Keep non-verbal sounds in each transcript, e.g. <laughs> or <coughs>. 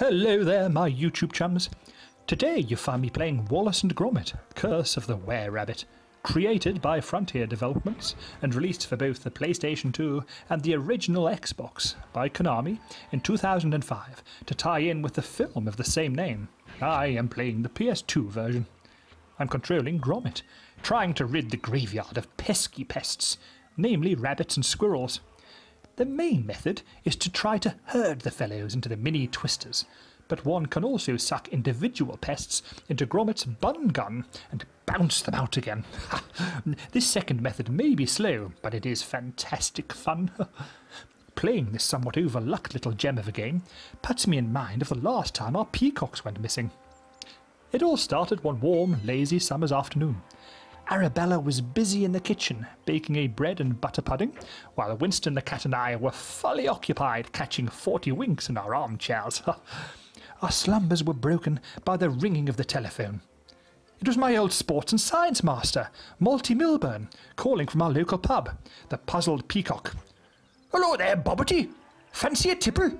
Hello there, my YouTube chums. Today you find me playing Wallace and Gromit, Curse of the Were-Rabbit, created by Frontier Developments and released for both the PlayStation 2 and the original Xbox by Konami in 2005 to tie in with the film of the same name. I am playing the PS2 version. I'm controlling Gromit, trying to rid the graveyard of pesky pests, namely rabbits and squirrels. The main method is to try to herd the fellows into the mini twisters, but one can also suck individual pests into Gromit's bun gun and bounce them out again. <laughs> this second method may be slow, but it is fantastic fun. <laughs> Playing this somewhat overlooked little gem of a game puts me in mind of the last time our peacocks went missing. It all started one warm, lazy summer's afternoon. Arabella was busy in the kitchen, baking a bread and butter pudding, while Winston the cat and I were fully occupied catching forty winks in our armchairs. <laughs> our slumbers were broken by the ringing of the telephone. It was my old sports and science master, Malty Milburn, calling from our local pub, the Puzzled Peacock. Hello there, Bobbity. Fancy a tipple?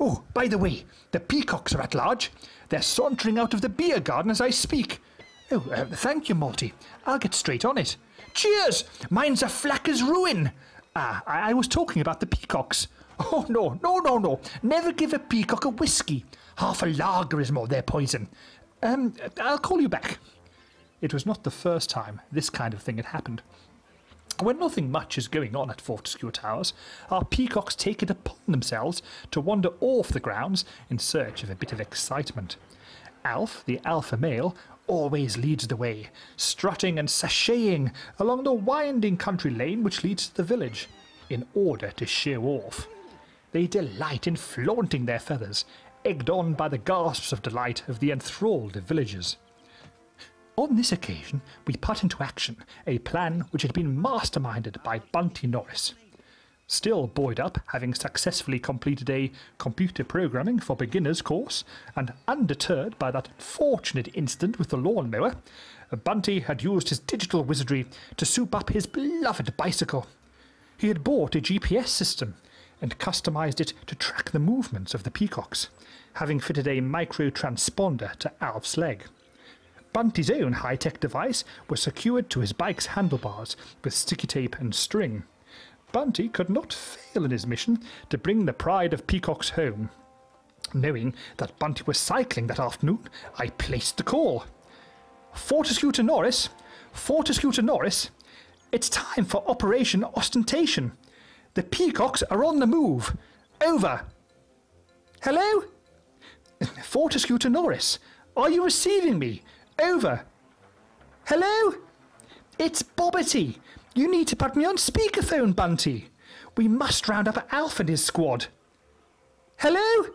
Oh, by the way, the peacocks are at large. They're sauntering out of the beer garden as I speak. Oh, uh, thank you, Malty. I'll get straight on it. Cheers! Mine's a flack as ruin. Ah, I, I was talking about the peacocks. Oh, no, no, no, no. Never give a peacock a whisky. Half a lager is more their poison. Um, I'll call you back. It was not the first time this kind of thing had happened. When nothing much is going on at Fortescue Towers, our peacocks take it upon themselves to wander off the grounds in search of a bit of excitement. Alf, the alpha male, always leads the way, strutting and sashaying along the winding country lane which leads to the village, in order to show off. They delight in flaunting their feathers, egged on by the gasps of delight of the enthralled villagers. On this occasion, we put into action a plan which had been masterminded by Bunty Norris. Still buoyed up, having successfully completed a computer programming for beginners course, and undeterred by that fortunate incident with the lawnmower, Bunty had used his digital wizardry to soup up his beloved bicycle. He had bought a GPS system and customized it to track the movements of the peacocks, having fitted a micro transponder to Alf's leg. Bunty's own high tech device was secured to his bike's handlebars with sticky tape and string. Bunty could not fail in his mission to bring the pride of peacocks home. Knowing that Bunty was cycling that afternoon, I placed the call. Fortescue to Norris, Fortescue to Norris, it's time for Operation Ostentation. The peacocks are on the move. Over. Hello? <laughs> Fortescue to Norris, are you receiving me? Over. Hello? It's Bobbity. You need to put me on speakerphone, Bunty. We must round up Alf and his squad. Hello?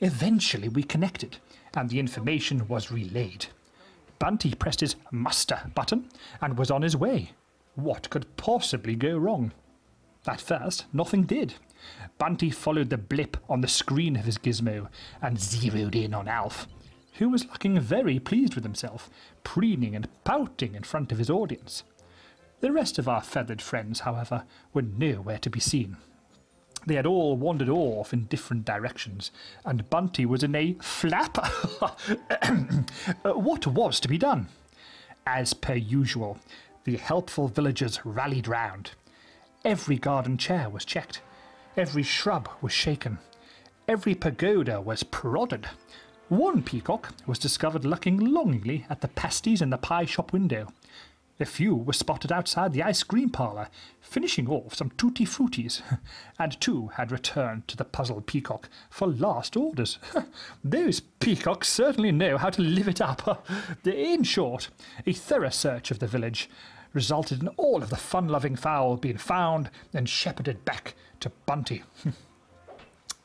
Eventually we connected, and the information was relayed. Bunty pressed his muster button and was on his way. What could possibly go wrong? At first, nothing did. Bunty followed the blip on the screen of his gizmo and zeroed in on Alf, who was looking very pleased with himself, preening and pouting in front of his audience. The rest of our feathered friends, however, were nowhere to be seen. They had all wandered off in different directions, and Bunty was in a flap. <coughs> Uh, what was to be done? As per usual, the helpful villagers rallied round. Every garden chair was checked, every shrub was shaken, every pagoda was prodded. One peacock was discovered looking longingly at the pasties in the pie shop window. A few were spotted outside the ice cream parlour, finishing off some tutti fruities, <laughs> and two had returned to the puzzled peacock for last orders. <laughs> Those peacocks certainly know how to live it up. <laughs> in short, a thorough search of the village resulted in all of the fun loving fowl being found and shepherded back to Bunty.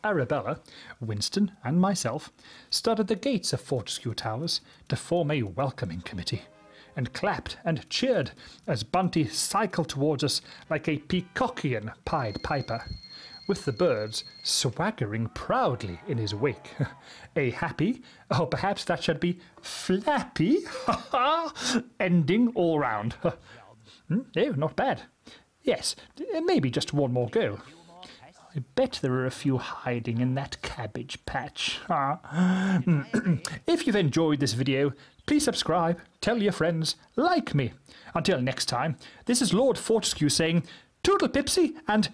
Arabella, Winston, and myself stood at the gates of Fortescue Towers to form a welcoming committee and clapped and cheered as Bunty cycled towards us like a peacockian Pied Piper, with the birds swaggering proudly in his wake. <laughs> a happy, or perhaps that should be flappy, <laughs> ending all round. <laughs> Hmm, oh, not bad. Yes, maybe just one more go. I bet there are a few hiding in that cabbage patch. Ah. <clears throat> if you've enjoyed this video, please subscribe, tell your friends, like me. Until next time, this is Lord Fortescue saying Toodle Pipsy and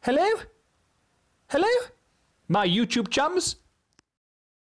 hello? Hello? My YouTube chums?